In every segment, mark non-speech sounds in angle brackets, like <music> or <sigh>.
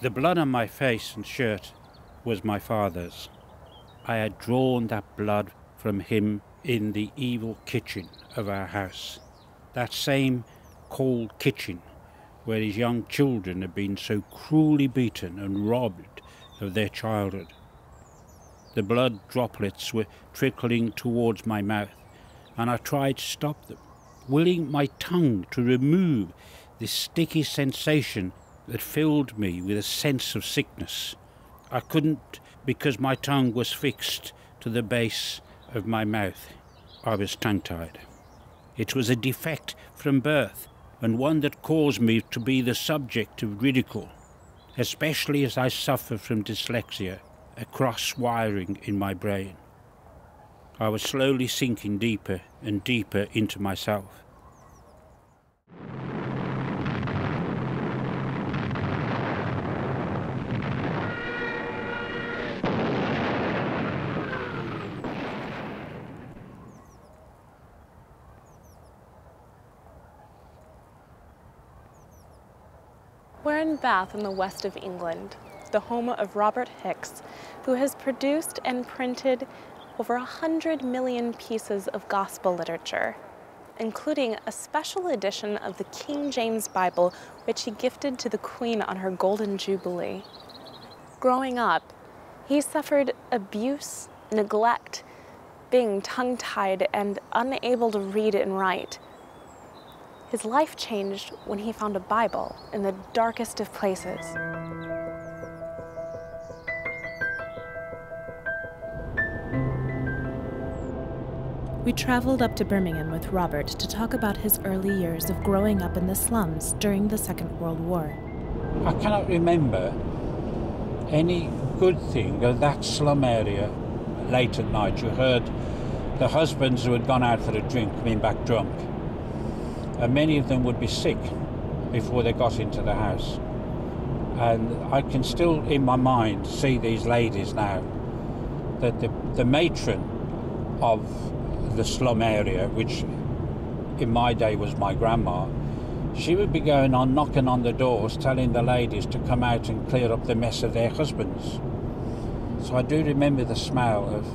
The blood on my face and shirt was my father's. I had drawn that blood from him in the evil kitchen of our house. That same cold kitchen where his young children had been so cruelly beaten and robbed of their childhood. The blood droplets were trickling towards my mouth, and I tried to stop them, willing my tongue to remove this sticky sensation that filled me with a sense of sickness. I couldn't because my tongue was fixed to the base of my mouth. I was tongue tied. It was a defect from birth, and one that caused me to be the subject of ridicule, especially as I suffer from dyslexia, a cross wiring in my brain. I was slowly sinking deeper and deeper into myself. We're in Bath in the west of England, the home of Robert Hicks, who has produced and printed over a hundred million pieces of gospel literature, including a special edition of the King James Bible, which he gifted to the Queen on her Golden Jubilee. Growing up, he suffered abuse, neglect, being tongue tied and unable to read and write. His life changed when he found a Bible in the darkest of places. We traveled up to Birmingham with Robert to talk about his early years of growing up in the slums during the Second World War. I cannot remember any good thing of that slum area late at night. You heard the husbands who had gone out for a drink coming back drunk. And many of them would be sick before they got into the house. And I can still, in my mind, see these ladies now. That the, the matron of the slum area, which in my day was my grandma, she would be going on knocking on the doors, telling the ladies to come out and clear up the mess of their husbands. So I do remember the smell of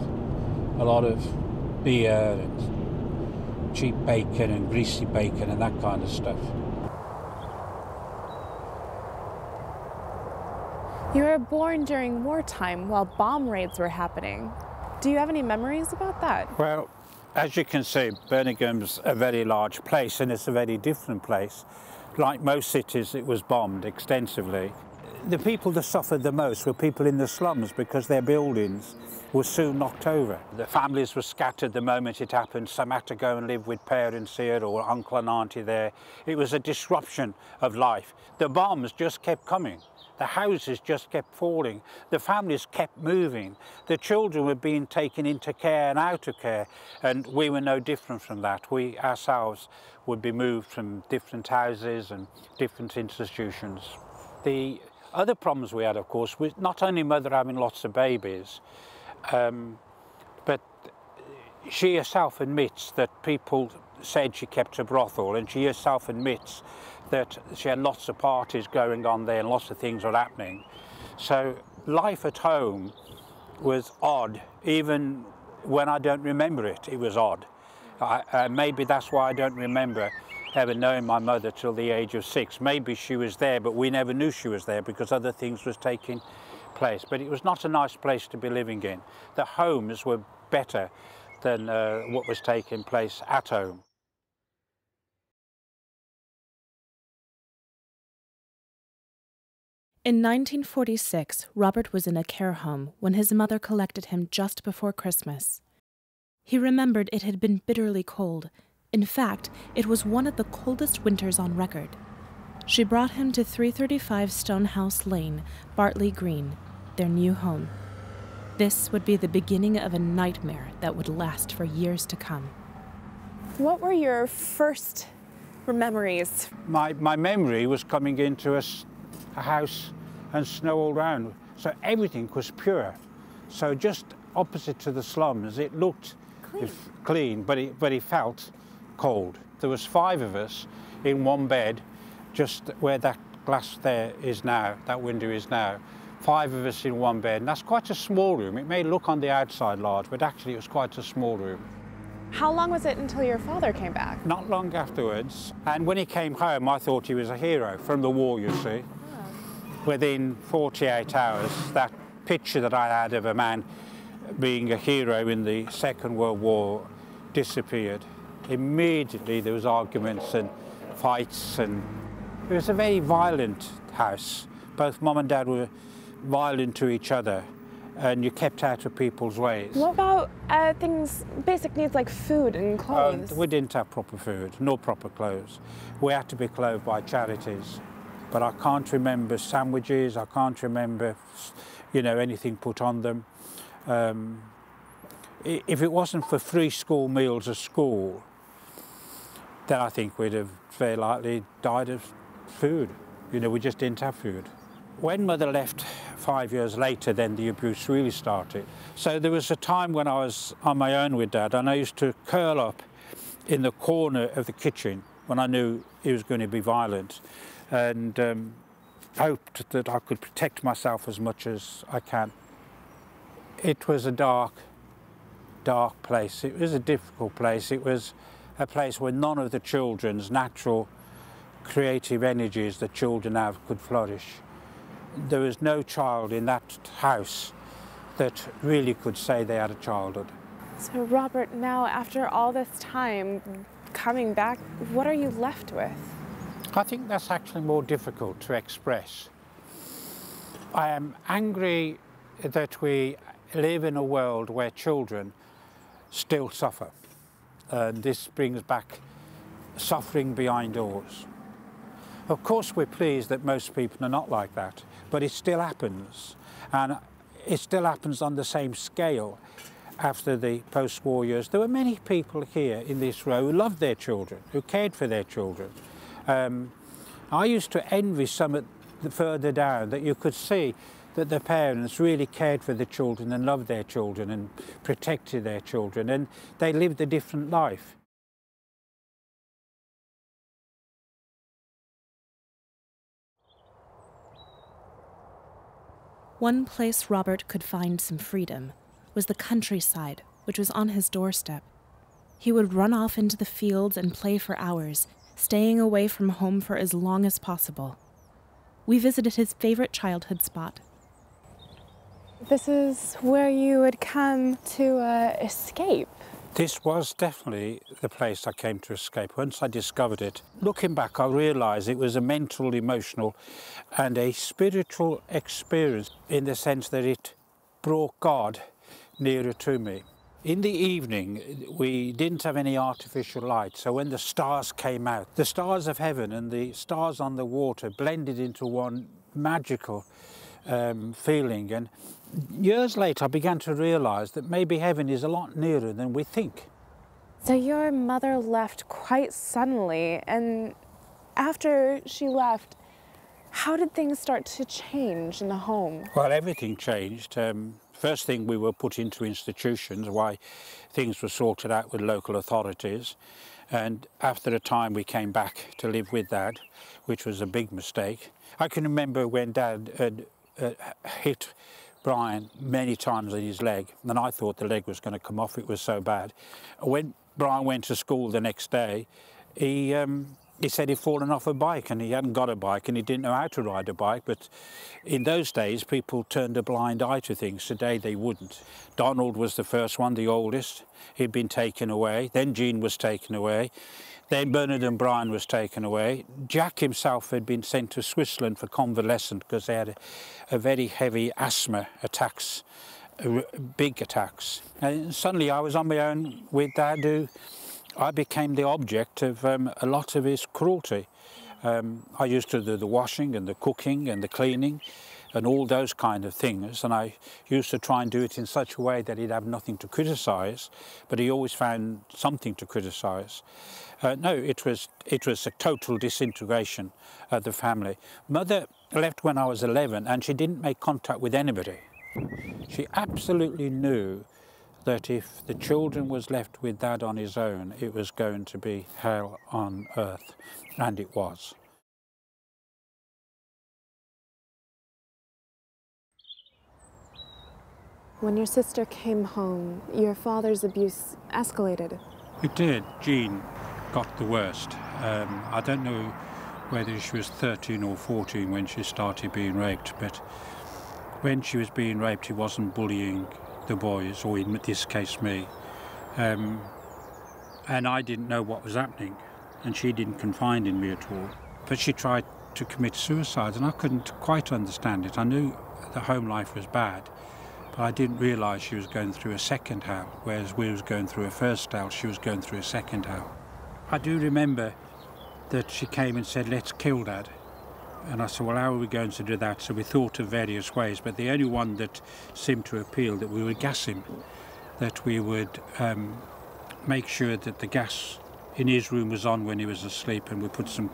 a lot of beer and cheap bacon and greasy bacon and that kind of stuff. You were born during wartime while bomb raids were happening. Do you have any memories about that? Well, as you can see, Birmingham's a very large place and it's a very different place. Like most cities, it was bombed extensively. The people that suffered the most were people in the slums because their buildings were soon knocked over. The families were scattered the moment it happened. Some had to go and live with parents here or uncle and auntie there. It was a disruption of life. The bombs just kept coming. The houses just kept falling. The families kept moving. The children were being taken into care and out of care. And we were no different from that. We ourselves would be moved from different houses and different institutions. The other problems we had, of course, was not only mother having lots of babies, um, but she herself admits that people said she kept a brothel, and she herself admits that she had lots of parties going on there and lots of things were happening. So life at home was odd, even when I don't remember it, it was odd. I, uh, maybe that's why I don't remember ever knowing my mother till the age of six. Maybe she was there, but we never knew she was there because other things was taking place. But it was not a nice place to be living in. The homes were better than uh, what was taking place at home. In 1946, Robert was in a care home when his mother collected him just before Christmas. He remembered it had been bitterly cold. In fact, it was one of the coldest winters on record. She brought him to 335 Stonehouse Lane, Bartley Green, their new home. This would be the beginning of a nightmare that would last for years to come. What were your first memories? My, my memory was coming into a, a house and snow all round. So everything was pure. So just opposite to the slums, it looked clean, if, clean but, it, but it felt cold. There was five of us in one bed, just where that glass there is now, that window is now, five of us in one bed. And that's quite a small room. It may look on the outside large, but actually it was quite a small room. How long was it until your father came back? Not long afterwards. And when he came home, I thought he was a hero from the war, you see. Within 48 hours, that picture that I had of a man being a hero in the Second World War disappeared. Immediately there was arguments and fights and it was a very violent house. Both mum and dad were violent to each other and you kept out of people's ways. What about uh, things, basic needs like food and clothes? we didn't have proper food, nor proper clothes. We had to be clothed by charities. But I can't remember sandwiches, I can't remember, you know, anything put on them. Um, if it wasn't for free school meals at school, then I think we'd have very likely died of food. You know, we just didn't have food. When mother left five years later, then the abuse really started. So there was a time when I was on my own with dad and I used to curl up in the corner of the kitchen when I knew he was going to be violent and um, hoped that I could protect myself as much as I can. It was a dark, dark place. It was a difficult place. It was a place where none of the children's natural creative energies that children have could flourish. There was no child in that house that really could say they had a childhood. So Robert, now after all this time coming back, what are you left with? I think that's actually more difficult to express. I am angry that we live in a world where children still suffer. And this brings back suffering behind doors. Of course, we're pleased that most people are not like that, but it still happens. And it still happens on the same scale after the post-war years. There were many people here in this row who loved their children, who cared for their children. Um, I used to envy some at the further down that you could see that the parents really cared for the children and loved their children and protected their children and they lived a different life. One place Robert could find some freedom was the countryside, which was on his doorstep. He would run off into the fields and play for hours, staying away from home for as long as possible. We visited his favorite childhood spot, this is where you would come to uh, escape. This was definitely the place I came to escape. Once I discovered it, looking back, I realised it was a mental, emotional, and a spiritual experience in the sense that it brought God nearer to me. In the evening, we didn't have any artificial light, so when the stars came out, the stars of heaven and the stars on the water blended into one magical um, feeling. And years later, I began to realise that maybe heaven is a lot nearer than we think. So your mother left quite suddenly, and after she left, how did things start to change in the home? Well, everything changed. Um, first thing, we were put into institutions, why things were sorted out with local authorities. And after a time, we came back to live with Dad, which was a big mistake. I can remember when Dad had uh, hit Brian many times in his leg, and I thought the leg was going to come off. It was so bad. When Brian went to school the next day, he um, he said he'd fallen off a bike and he hadn't got a bike and he didn't know how to ride a bike. But in those days, people turned a blind eye to things. Today, they wouldn't. Donald was the first one, the oldest. He'd been taken away. Then Jean was taken away. Then Bernard and Brian was taken away. Jack himself had been sent to Switzerland for convalescent because they had a, a very heavy asthma attacks, uh, big attacks. And suddenly I was on my own with Dad who I became the object of um, a lot of his cruelty. Um, I used to do the washing and the cooking and the cleaning and all those kind of things. And I used to try and do it in such a way that he'd have nothing to criticise, but he always found something to criticise. Uh, no, it was, it was a total disintegration of the family. Mother left when I was 11 and she didn't make contact with anybody. She absolutely knew that if the children was left with dad on his own, it was going to be hell on earth, and it was. When your sister came home, your father's abuse escalated. It did. Jean got the worst. Um, I don't know whether she was 13 or 14 when she started being raped, but when she was being raped, he wasn't bullying the boys, or in this case, me. Um, and I didn't know what was happening, and she didn't confide in me at all. But she tried to commit suicide, and I couldn't quite understand it. I knew the home life was bad, but I didn't realise she was going through a second hell, whereas we was going through a first hell, she was going through a second hell. I do remember that she came and said, let's kill Dad. And I said, well, how are we going to do that? So we thought of various ways, but the only one that seemed to appeal, that we would gas him, that we would um, make sure that the gas in his room was on when he was asleep and we put some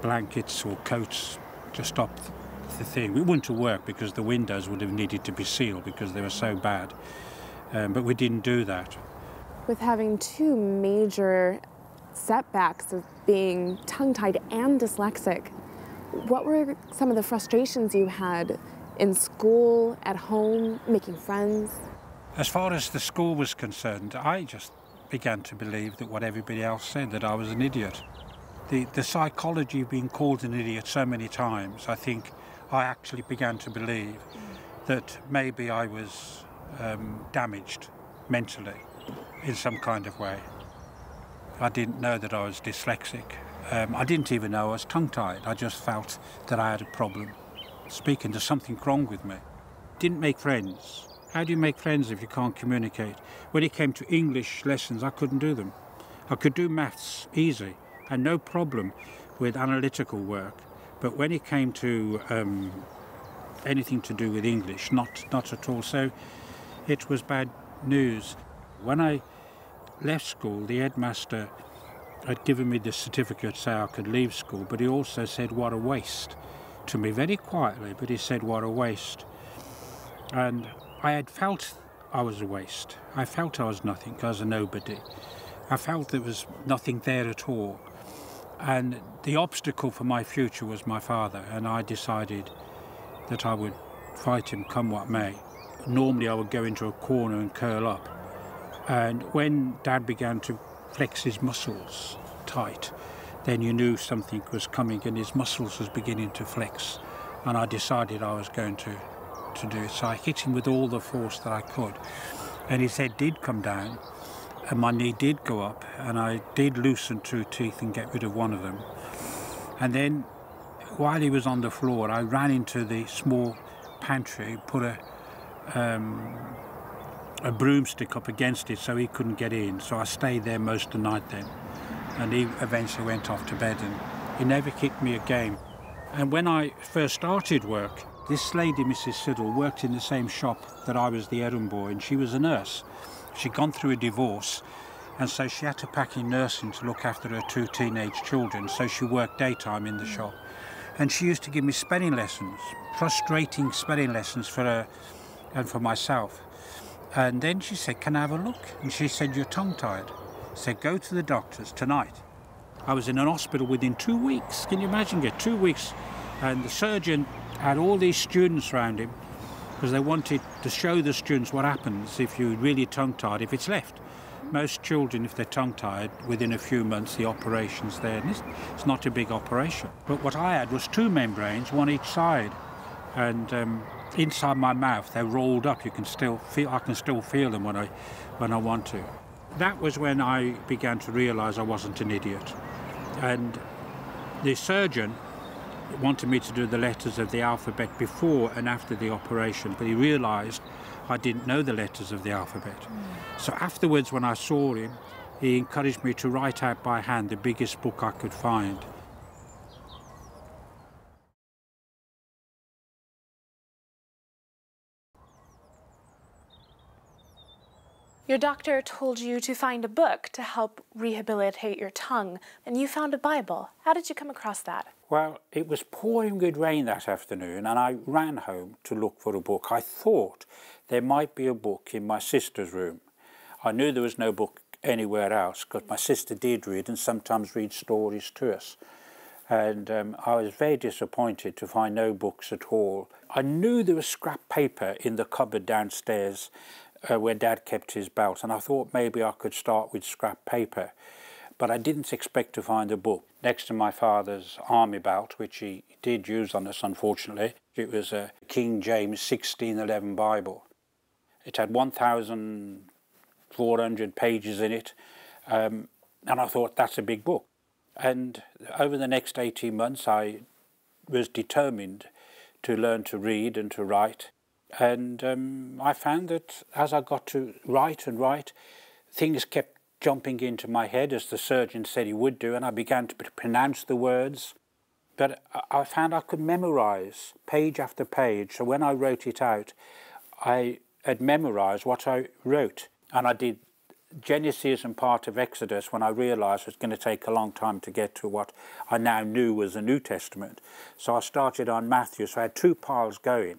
blankets or coats to stop the thing. It wouldn't have worked because the windows would have needed to be sealed because they were so bad. Um, but we didn't do that. With having two major setbacks of being tongue-tied and dyslexic, what were some of the frustrations you had in school, at home, making friends? As far as the school was concerned, I just began to believe that what everybody else said, that I was an idiot. The, the psychology of being called an idiot so many times, I think I actually began to believe that maybe I was um, damaged mentally in some kind of way. I didn't know that I was dyslexic. Um, I didn't even know I was tongue-tied. I just felt that I had a problem speaking. There's something wrong with me. Didn't make friends. How do you make friends if you can't communicate? When it came to English lessons, I couldn't do them. I could do maths easy and no problem with analytical work. But when it came to um, anything to do with English, not, not at all. So it was bad news. When I left school, the headmaster had given me the certificate so I could leave school, but he also said, what a waste to me, very quietly, but he said, what a waste. And I had felt I was a waste. I felt I was nothing, I was a nobody. I felt there was nothing there at all. And the obstacle for my future was my father, and I decided that I would fight him come what may. Normally I would go into a corner and curl up. And when Dad began to flex his muscles tight, then you knew something was coming and his muscles was beginning to flex. And I decided I was going to, to do it. So I hit him with all the force that I could. And his head did come down and my knee did go up and I did loosen two teeth and get rid of one of them. And then while he was on the floor, I ran into the small pantry, put a, um, a broomstick up against it so he couldn't get in. So I stayed there most of the night then. And he eventually went off to bed and he never kicked me again. And when I first started work, this lady, Mrs. Siddle, worked in the same shop that I was the errand boy and she was a nurse. She'd gone through a divorce and so she had to pack in nursing to look after her two teenage children, so she worked daytime in the mm. shop. And she used to give me spelling lessons, frustrating spelling lessons for her and for myself. And then she said, can I have a look? And she said, you're tongue-tied. I said, go to the doctors tonight. I was in an hospital within two weeks. Can you imagine it? Two weeks. And the surgeon had all these students around him because they wanted to show the students what happens if you're really tongue-tied, if it's left. Most children, if they're tongue-tied, within a few months the operation's there. And it's, it's, not a big operation. But what I had was two membranes, one each side. And um, inside my mouth, they're rolled up. You can still feel, I can still feel them when I, when I want to. That was when I began to realise I wasn't an idiot. And the surgeon wanted me to do the letters of the alphabet before and after the operation, but he realised I didn't know the letters of the alphabet. Mm. So afterwards, when I saw him, he encouraged me to write out by hand the biggest book I could find. Your doctor told you to find a book to help rehabilitate your tongue, and you found a Bible. How did you come across that? Well, it was pouring good rain that afternoon, and I ran home to look for a book. I thought there might be a book in my sister's room. I knew there was no book anywhere else because my sister did read and sometimes read stories to us. and um, I was very disappointed to find no books at all. I knew there was scrap paper in the cupboard downstairs uh, where Dad kept his belt, and I thought maybe I could start with scrap paper. But I didn't expect to find a book. Next to my father's army belt, which he did use on us, unfortunately, it was a King James 1611 Bible. It had 1,400 pages in it, um, and I thought that's a big book. And over the next 18 months, I was determined to learn to read and to write. And um, I found that as I got to write and write, things kept jumping into my head as the surgeon said he would do, and I began to pronounce the words. But I found I could memorize page after page. So when I wrote it out, I had memorized what I wrote. And I did Genesis and part of Exodus when I realized it was going to take a long time to get to what I now knew was the New Testament. So I started on Matthew. So I had two piles going.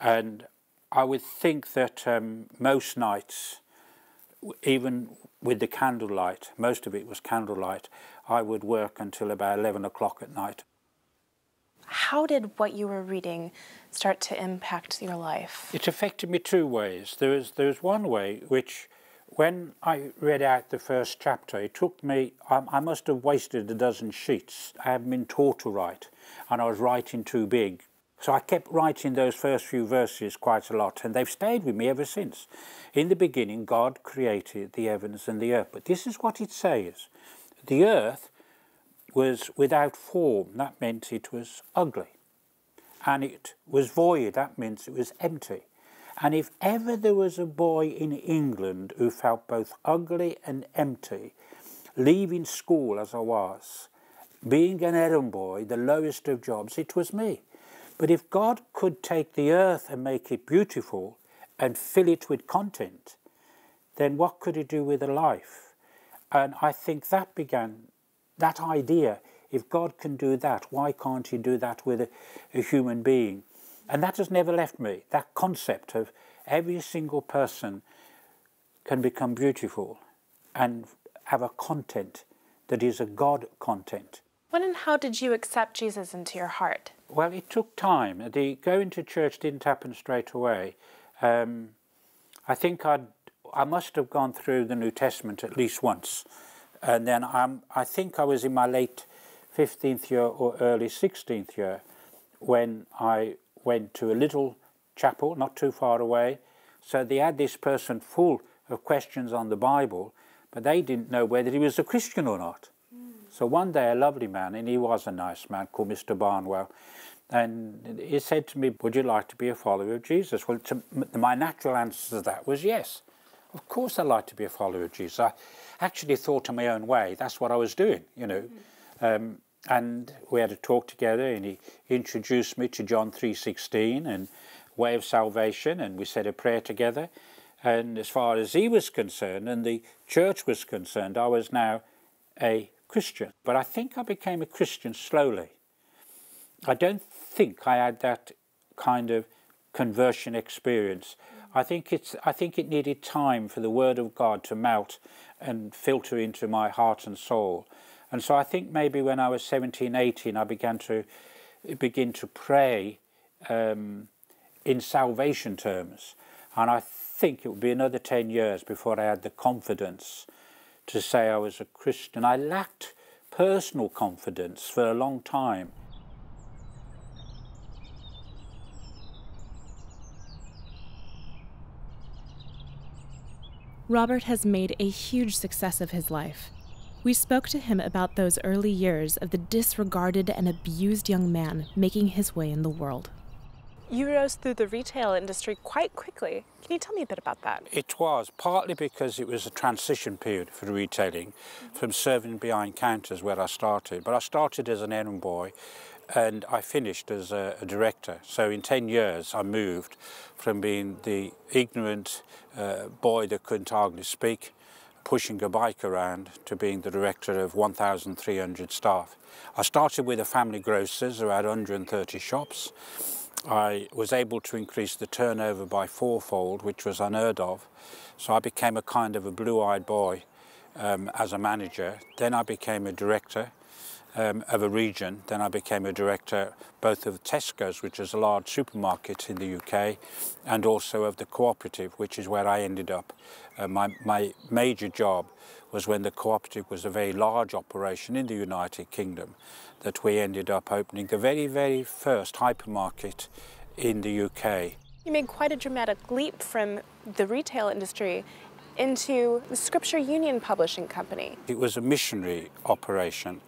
And I would think that um, most nights, even with the candlelight, most of it was candlelight, I would work until about 11 o'clock at night. How did what you were reading start to impact your life? It affected me two ways. There was, there was one way which, when I read out the first chapter, it took me, I, I must have wasted a dozen sheets. I hadn't been taught to write, and I was writing too big so I kept writing those first few verses quite a lot, and they've stayed with me ever since. In the beginning, God created the heavens and the earth. But this is what it says the earth was without form, that meant it was ugly. And it was void, that meant it was empty. And if ever there was a boy in England who felt both ugly and empty, leaving school as I was, being an errand boy, the lowest of jobs, it was me. But if God could take the earth and make it beautiful and fill it with content, then what could He do with a life? And I think that began, that idea, if God can do that, why can't He do that with a, a human being? And that has never left me, that concept of every single person can become beautiful and have a content that is a God content. When and how did you accept Jesus into your heart? Well, it took time. The going to church didn't happen straight away. Um, I think I'd, I must have gone through the New Testament at least once. And then I'm, I think I was in my late 15th year or early 16th year when I went to a little chapel not too far away. So they had this person full of questions on the Bible, but they didn't know whether he was a Christian or not. So one day, a lovely man, and he was a nice man, called Mr. Barnwell, and he said to me, Would you like to be a follower of Jesus? Well, to, my natural answer to that was yes. Of course, I'd like to be a follower of Jesus. I actually thought in my own way, that's what I was doing, you know. Um, and we had a talk together, and he introduced me to John 3.16 and way of salvation, and we said a prayer together. And as far as he was concerned and the church was concerned, I was now a Christian. But I think I became a Christian slowly. I don't think I had that kind of conversion experience. I think it's I think it needed time for the word of God to melt and filter into my heart and soul. And so I think maybe when I was 17, 18, I began to begin to pray um, in salvation terms. And I think it would be another 10 years before I had the confidence to say I was a Christian. I lacked personal confidence for a long time. Robert has made a huge success of his life. We spoke to him about those early years of the disregarded and abused young man making his way in the world. You rose through the retail industry quite quickly. Can you tell me a bit about that? It was, partly because it was a transition period for retailing from serving behind counters where I started. But I started as an errand boy and I finished as a, a, director. So in 10 years I moved from being the ignorant uh, boy that couldn't hardly speak, pushing a bike around, to being the director of 1,300 staff. I started with a family grocers, around 130 shops. I was able to increase the turnover by fourfold, which was unheard of. So I became a kind of a blue-eyed boy um, as a manager. Then I became a director um, of a region. Then I became a director both of Tesco's, which is a large supermarket in the UK, and also of the cooperative, which is where I ended up. Uh, my, my major job was when the cooperative was a very large operation in the United Kingdom that we ended up opening the very, very first hypermarket in the UK. You made quite a dramatic leap from the retail industry into the Scripture Union Publishing Company. It was a missionary operation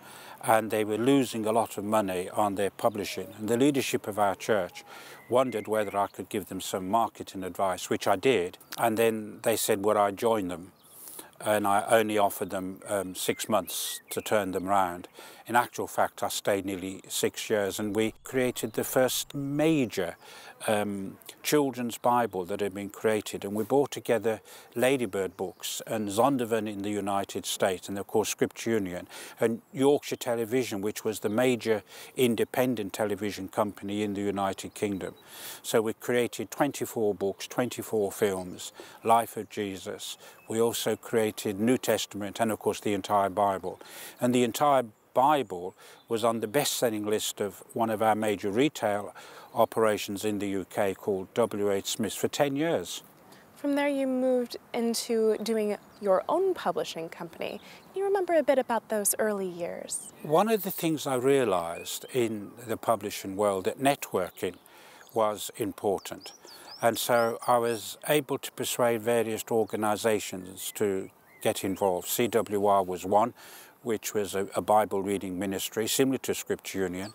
and they were losing a lot of money on their publishing. And the leadership of our church wondered whether I could give them some marketing advice, which I did. And then they said, would I join them? And I only offered them um, six months to turn them round. In actual fact, I stayed nearly six years and we created the first major um, children's Bible that had been created and we brought together Ladybird Books and Zondervan in the United States and of course Scripture Union and Yorkshire Television which was the major independent television company in the United Kingdom. So we created 24 books, 24 films, Life of Jesus. We also created New Testament and of course the entire Bible. And the entire Bible was on the best-selling list of one of our major retail operations in the UK called W.H. Smith for 10 years. From there you moved into doing your own publishing company. Can you remember a bit about those early years? One of the things I realized in the publishing world that networking was important. And so I was able to persuade various organizations to get involved. CWR was one, which was a, a, Bible reading ministry similar to Scripture Union,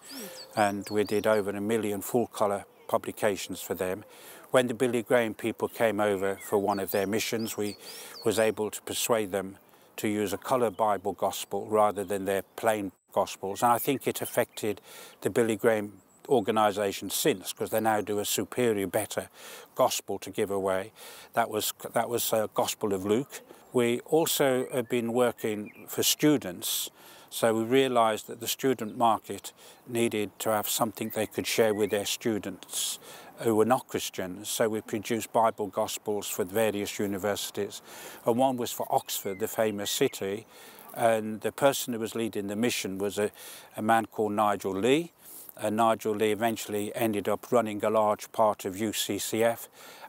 and we did over a million full colour publications for them. When the Billy Graham people came over for one of their missions, we was able to persuade them to use a colour Bible gospel rather than their plain gospels, and I think it affected the Billy Graham organisation since because they now do a superior, better gospel to give away. That was that was a Gospel of Luke, we also have been working for students, so we realised that the student market needed to have something they could share with their students who were not Christians. So we produced Bible Gospels for various universities. And one was for Oxford, the famous city. And the person who was leading the mission was a, a man called Nigel Lee. And Nigel Lee eventually ended up running a large part of UCCF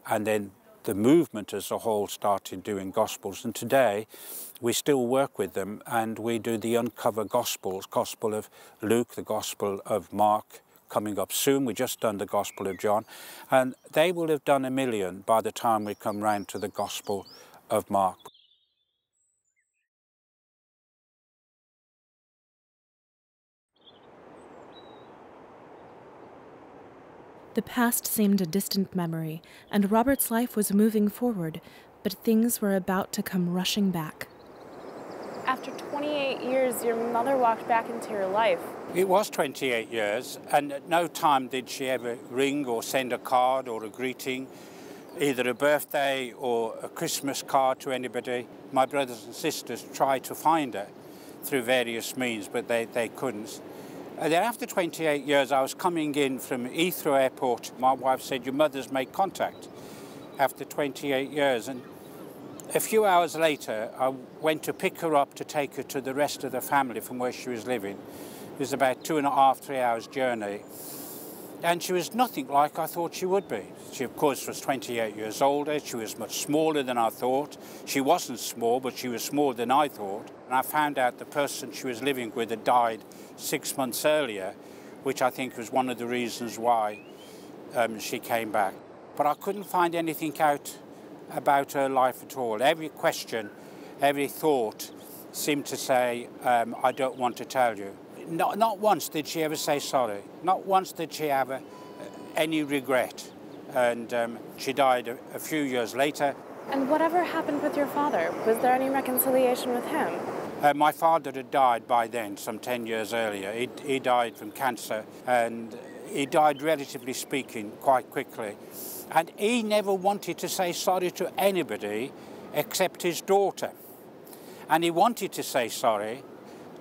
and then the movement as a whole started doing Gospels. And today we still work with them and we do the Uncover Gospels, Gospel of Luke, the Gospel of Mark, coming up soon. We just done the Gospel of John, and they will have done a million by the time we come round to the Gospel of Mark. The past seemed a distant memory, and Robert's life was moving forward, but things were about to come rushing back. After 28 years, your mother walked back into your life. It was 28 years, and at no time did she ever ring or send a card or a greeting, either a birthday or a Christmas card to anybody. My brothers and sisters tried to find her through various means, but they, they couldn't. And then after 28 years, I was coming in from Heathrow Airport. My wife said, your mother's made contact after 28 years. And a few hours later, I went to pick her up to take her to the rest of the family from where she was living. It was about two and a half, three hours journey. And she was nothing like I thought she would be. She, of course, was 28 years older. She was much smaller than I thought. She wasn't small, but she was smaller than I thought. And I found out the person she was living with had died six months earlier, which I think was one of the reasons why um, she came back. But I couldn't find anything out about her life at all. Every question, every thought seemed to say, um, I don't want to tell you. Not, not once did she ever say sorry. Not once did she have a, any regret. And um, she died a, a few years later. And whatever happened with your father? Was there any reconciliation with him? Uh, my father had died by then, some 10 years earlier. He, he died from cancer and he died, relatively speaking, quite quickly. And he never wanted to say sorry to anybody except his daughter. And he wanted to say sorry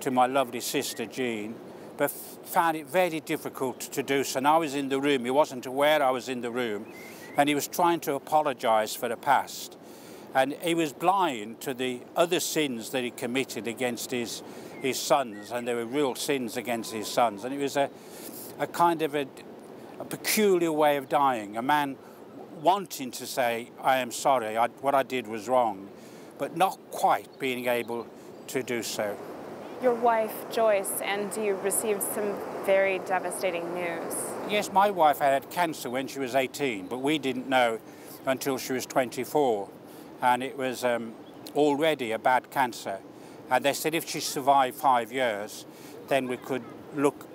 to my lovely sister Jean, but found it very difficult to do so. And I was in the room, he wasn't aware I was in the room, and he was trying to apologise for the past and he was blind to the other sins that he committed against his, his sons, and there were real sins against his sons. And it was a, a kind of a, a peculiar way of dying. A man wanting to say, I am sorry, I, what I did was wrong, but not quite being able to do so. Your wife, Joyce, and you received some very devastating news. Yes, my wife had cancer when she was 18, but we didn't know until she was 24. And it was um, already a bad cancer. And they said if she survived five years, then we could look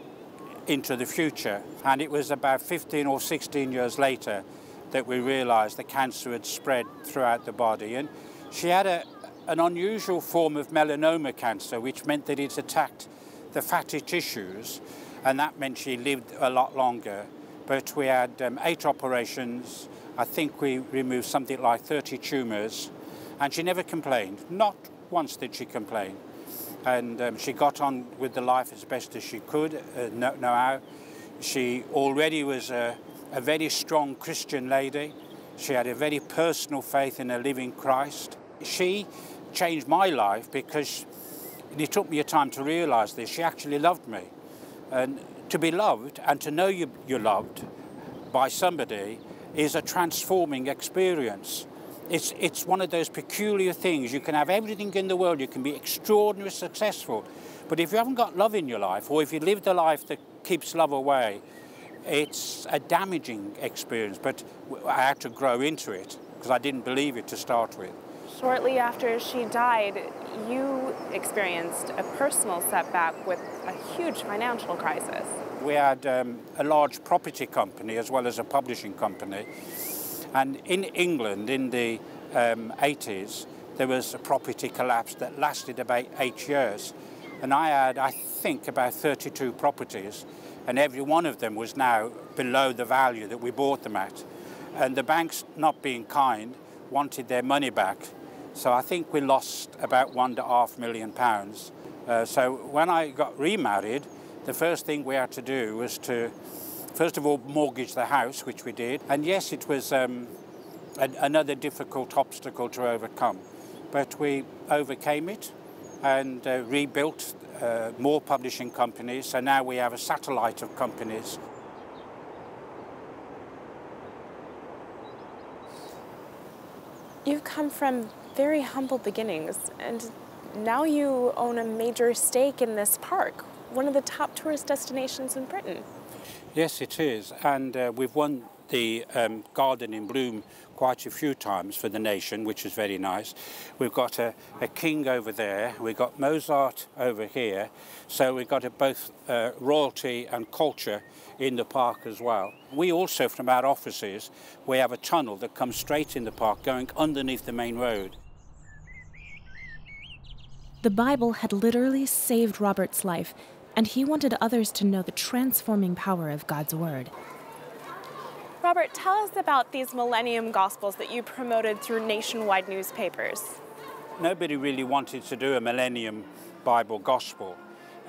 into the future. And it was about 15 or 16 years later that we realized the cancer had spread throughout the body. And she had a, an unusual form of melanoma cancer, which meant that it attacked the fatty tissues, and that meant she lived a lot longer. But we had um, eight operations. I think we removed something like 30 tumours, and she never complained. Not once did she complain. And um, she got on with the life as best as she could, uh, know, know how. She already was a, a very strong Christian lady. She had a very personal faith in a living Christ. She changed my life because it took me a time to realize this. She actually loved me. And to be loved and to know you, you're loved by somebody is a transforming experience. It's, it's one of those peculiar things. You can have everything in the world, you can be extraordinarily successful, but if you haven't got love in your life, or if you live a life that keeps love away, it's a damaging experience. But I had to grow into it because I didn't believe it to start with. Shortly after she died, you experienced a personal setback with a huge financial crisis. We had um, a large property company as well as a publishing company. And in England in the um, 80s, there was a property collapse that lasted about eight years. And I had, I think, about 32 properties, and every one of them was now below the value that we bought them at. And the banks, not being kind, wanted their money back. So I think we lost about one and a half million pounds. Uh, so when I got remarried, the first thing we had to do was to, first of all, mortgage the house, which we did. And yes, it was um, an, another difficult obstacle to overcome, but we overcame it and uh, rebuilt uh, more publishing companies. So now we have a satellite of companies. You've come from very humble beginnings, and now you own a major stake in this park, one of the top tourist destinations in Britain. Yes, it is, and uh, we've won the um, Garden in Bloom quite a few times for the nation, which is very nice. We've got a, a king over there, we've got Mozart over here, so we've got a, both uh, royalty and culture in the park as well. We also, from our offices, we have a tunnel that comes straight in the park going underneath the main road. The Bible had literally saved Robert's life, and he wanted others to know the transforming power of God's Word. Robert, tell us about these Millennium Gospels that you promoted through nationwide newspapers. Nobody really wanted to do a Millennium Bible Gospel.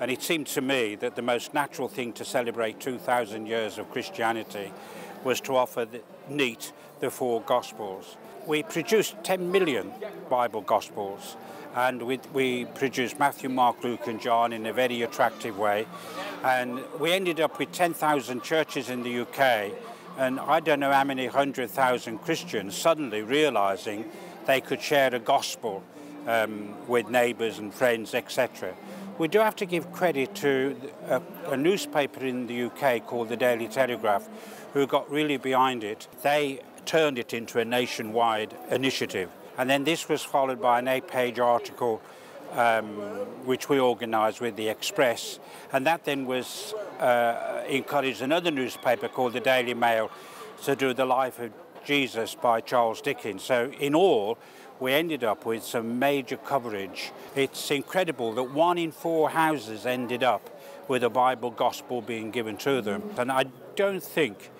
And it seemed to me that the most natural thing to celebrate 2,000 years of Christianity was to offer the, neat the four Gospels. We produced 10 million Bible Gospels and we, we produced Matthew, Mark, Luke and John in a very attractive way. And we ended up with 10,000 churches in the UK and I don't know how many hundred thousand Christians suddenly realizing they could share a gospel um, with neighbors and friends, etc. We do have to give credit to a, a, newspaper in the UK called the Daily Telegraph, who got really behind it. They turned it into a nationwide initiative. And then this was followed by an eight page article um, which we organised with the Express, and that then was uh, encouraged another newspaper called the Daily Mail to do the life of Jesus by Charles Dickens. So in all, we ended up with some major coverage. It's incredible that one in four houses ended up with a Bible gospel being given to them, and I don't think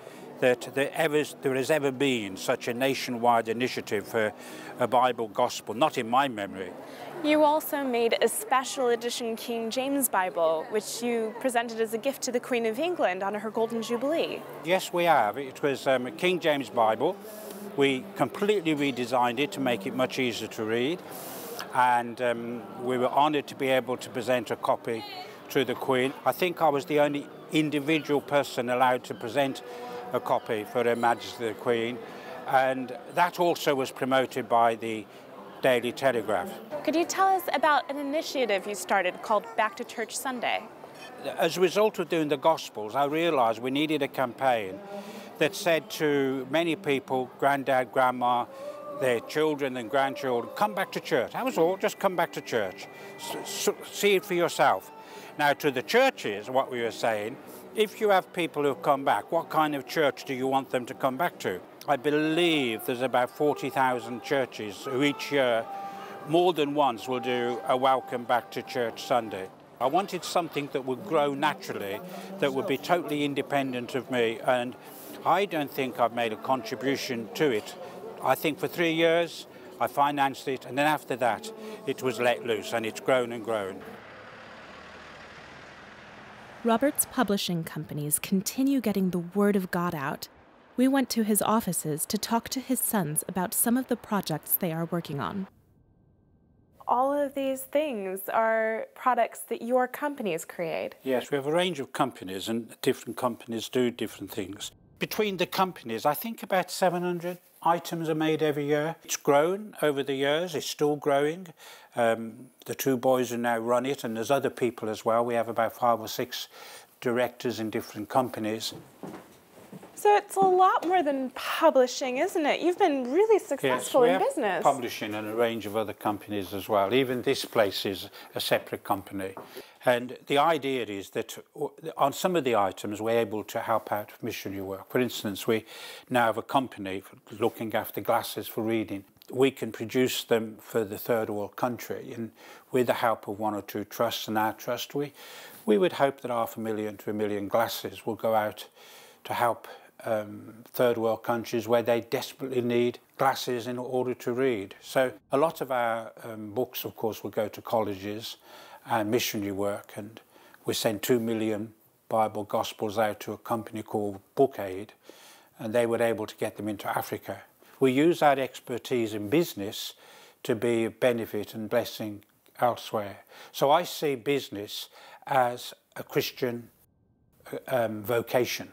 that there, ever, there has ever been such a nationwide initiative for a Bible gospel, not in my memory. You also made a special edition King James Bible, which you presented as a gift to the Queen of England on her Golden Jubilee. Yes, we have. It was um, a King James Bible. We completely redesigned it to make it much easier to read. and um, we were honoured to be able to present a copy to the Queen. I think I was the only individual person allowed to present a copy for Her Majesty the Queen, and that also was promoted by the Daily Telegraph. Could you tell us about an initiative you started called Back to Church Sunday? As a result of doing the Gospels, I realised we needed a campaign that said to many people, granddad, grandma, their children and grandchildren, come back to church. That was all, just come back to church. S see it for yourself. Now, to the churches, what we were saying, if you have people who've come back, what kind of church do you want them to come back to? I believe there's about 40,000 churches who each year, more than once, will do a welcome back to church Sunday. I wanted something that would grow naturally, that would be totally independent of me, and I don't think I've made a contribution to it. I think for three years I financed it, and then after that it was let loose, and it's grown and grown. Robert's publishing companies continue getting the word of God out. We went to his offices to talk to his sons about some of the projects they are working on. All of these things are products that your companies create. Yes, we have a range of companies, and different companies do different things. Between the companies, I think about 700 items are made every year. It's grown over the years, it's still growing. Um, the two boys who now run it, and there's other people as well. We have about five or six directors in different companies. So it's a lot more than publishing, isn't it? You've been really successful yes, in business. Publishing and a range of other companies as well. Even this place is a separate company. And the idea is that on some of the items, we're able to help out missionary work. For instance, we now have a company looking after glasses for reading. We can produce them for the third world country, and with the help of one or two trusts and our trust, we, we would hope that half a million to a million glasses will go out to help um, third world countries where they desperately need glasses in order to read. So a lot of our um, books, of course, will go to colleges and missionary work. And we sent two million Bible Gospels out to a company called Book Aid, and they were able to get them into Africa. We use that expertise in business to be a benefit and blessing elsewhere. So I see business as a Christian um, vocation.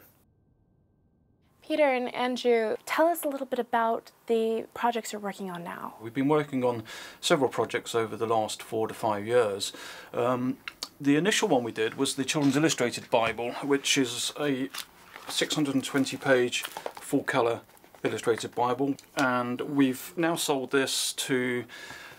Peter and Andrew, tell us a little bit about the projects you're working on now. We've been working on several projects over the last four to five years. Um, the initial one we did was the Children's Illustrated Bible, which is a 620 page full colour illustrated Bible, and we've now sold this to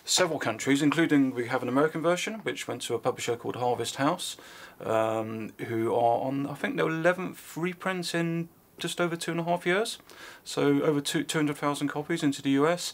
several countries, including we have an American version, which went to a publisher called Harvest House, um, who are on, I think, their 11th reprint in just over two and a half years, so over two, 200,000 copies into the US.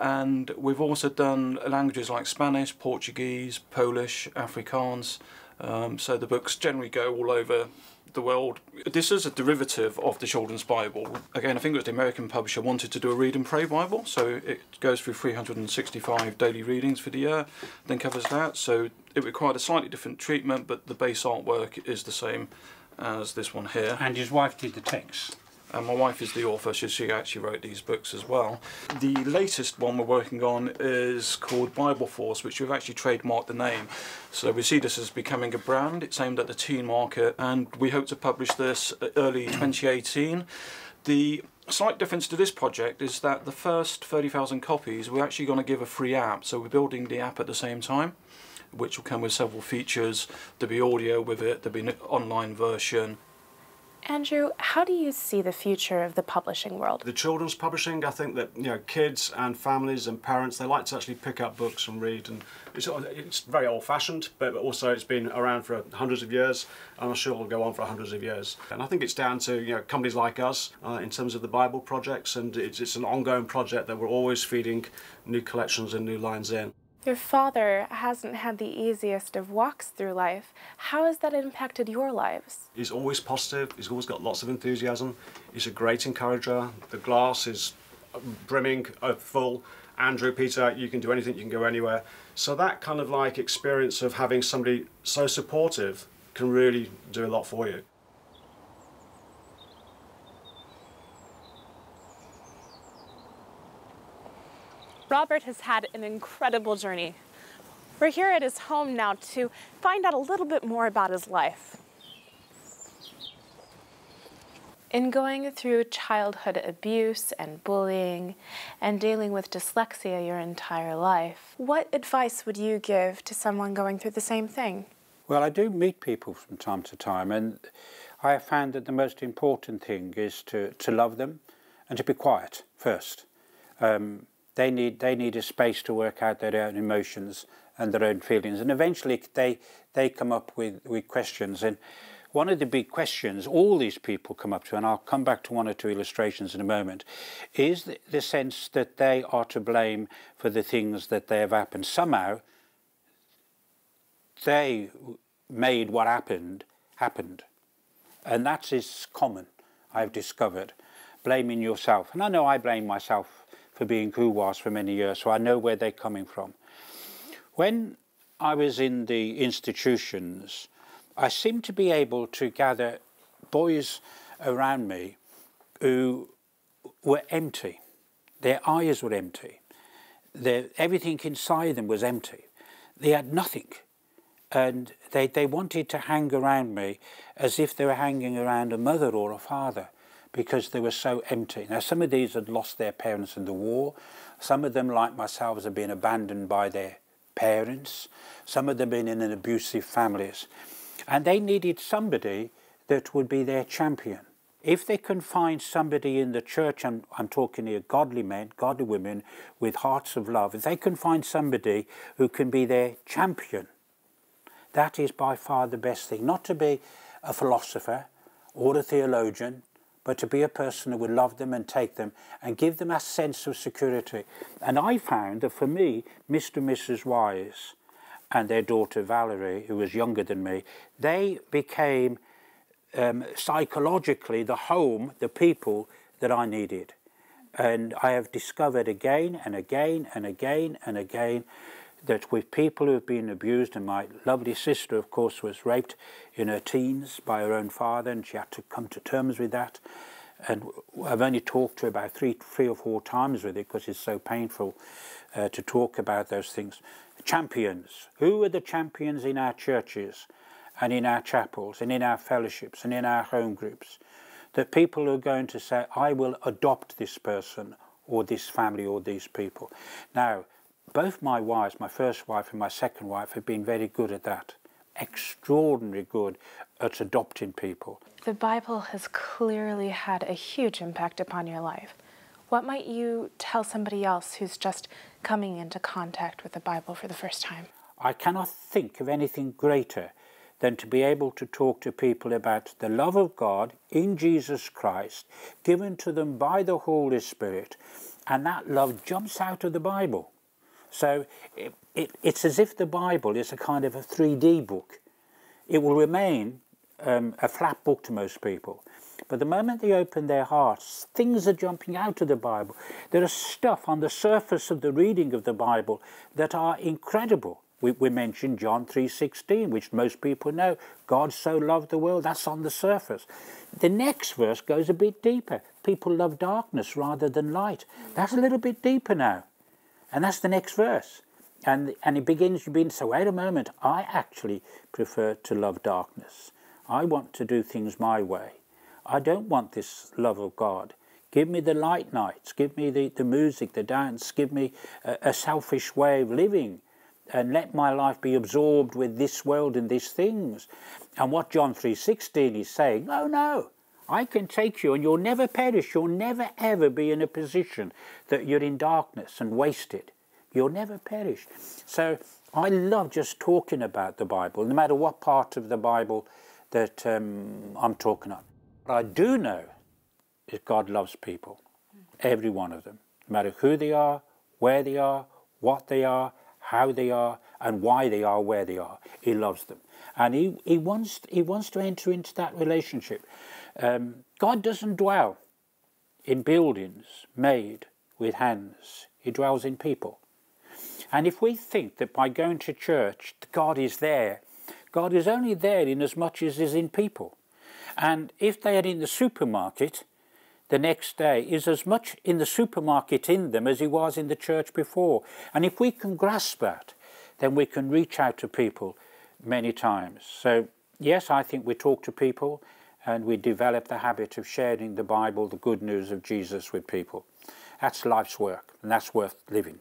And we've also done languages like Spanish, Portuguese, Polish, Afrikaans. Um, so the books generally go all over the world. This is a derivative of the Children's Bible. Again, I think it was the American publisher wanted to do a read and pray Bible, so it goes through 365 daily readings for the year, then covers that. So it required a slightly different treatment, but the base artwork is the same as this one here. And his wife did the text. And my wife is the author, so she actually wrote these books as well. The latest one we're working on is called Bible Force, which we've actually trademarked the name. So we see this as becoming a brand. It's aimed at the teen market, and we hope to publish this early <clears throat> 2018. The slight difference to this project is that the first 30,000 copies, we're actually going to give a free app, so we're building the app at the same time which will come with several features. There'll be audio with it, there'll be an online version. Andrew, how do you see the future of the publishing world? The children's publishing, I think that you know kids and families and parents they like to actually pick up books and read, and it's, it's very old-fashioned, but also it's been around for hundreds of years, and I'm sure it will go on for hundreds of years. And I think it's down to you know companies like us uh, in terms of the Bible projects, and it's, it's an ongoing project that we're always feeding new collections and new lines in. Your father hasn't had the easiest of walks through life. How has that impacted your lives? He's always positive, he's always got lots of enthusiasm, he's a great encourager. The glass is brimming uh, full. Andrew, Peter, you can do anything, you can go anywhere. So that kind of like experience of having somebody so supportive can really do a lot for you. Robert has had an incredible journey. We're here at his home now to find out a little bit more about his life. In going through childhood abuse and bullying and dealing with dyslexia your entire life, what advice would you give to someone going through the same thing? Well, I do meet people from time to time, and I have found that the most important thing is to, to love them and to be quiet first. Um, they need they need a space to work out their own emotions and their own feelings, and eventually they they come up with, with questions. And one of the big questions all these people come up to, and I'll come back to one or two illustrations in a moment, is the, the sense that they are to blame for the things that they have happened. Somehow they made what happened happened. And that is common, I've discovered, blaming yourself. And I know I blame myself for being who for many years, so I know where they're coming from. When I was in the institutions, I seemed to be able to gather boys around me who were empty. Their eyes were empty. Their, everything inside them was empty. They had nothing and they, they wanted to hang around me as if they were hanging around a mother or a father because they were so empty. Now, some of these had lost their parents in the war. Some of them, like myself, had been abandoned by their parents. Some of them been in an abusive families. And they needed somebody that would be their champion. If they can find somebody in the church, and I'm talking here godly men, godly women with hearts of love, if they can find somebody who can be their champion, that is by far the best thing. Not to be a philosopher or a theologian, but to be a person who would love them and take them and give them a sense of security. And I found that for me, Mr. and Mrs. Wise and their daughter Valerie, who was younger than me, they became um, psychologically the home, the people that I needed. And I have discovered again and again and again and again that with people who have been abused, and my lovely sister, of course, was raped in her teens by her own father, and she had to come to terms with that. And I've only talked to her about three, three or four times with it because it's so painful uh, to talk about those things. Champions. Who are the champions in our churches and in our chapels and in our fellowships and in our home groups? The people are going to say, I will adopt this person or this family or these people. Now, both my wives, my first wife and my second wife, have been very good at that. Extraordinarily good at adopting people. The Bible has clearly had a huge impact upon your life. What might you tell somebody else who's just coming into contact with the Bible for the first time? I cannot think of anything greater than to be able to talk to people about the love of God in Jesus Christ, given to them by the Holy Spirit, and that love jumps out of the Bible. So it, it, it's as if the Bible is a kind of a 3D book. It will remain um, a flat book to most people. But the moment they open their hearts, things are jumping out of the Bible. There is stuff on the surface of the reading of the Bible that are incredible. We, we mentioned John 3.16, which most people know. God so loved the world, that's on the surface. The next verse goes a bit deeper. People love darkness rather than light. That's a little bit deeper now. And that's the next verse. And, and it begins you've been, so wait a moment, I actually prefer to love darkness. I want to do things my way. I don't want this love of God. Give me the light nights, give me the, the music, the dance, give me a, a selfish way of living and let my life be absorbed with this world and these things. And what John 3.16 is saying, oh no, I can take you and you'll never perish. You'll never ever be in a position that you're in darkness and wasted. You'll never perish. So I love just talking about the Bible, no matter what part of the Bible that um, I'm talking about. What I do know is God loves people, every one of them, no matter who they are, where they are, what they are, how they are, and why they are where they are. He loves them. And he, he, wants, he wants to enter into that relationship. Um, God doesn't dwell in buildings made with hands, He dwells in people. And if we think that by going to church, God is there, God is only there in as much as is in people. And if they are in the supermarket, the next day is as much in the supermarket in them as he was in the church before. And if we can grasp that, then we can reach out to people many times. So, yes, I think we talk to people and we develop the habit of sharing the Bible, the good news of Jesus with people. That's life's work, and that's worth living.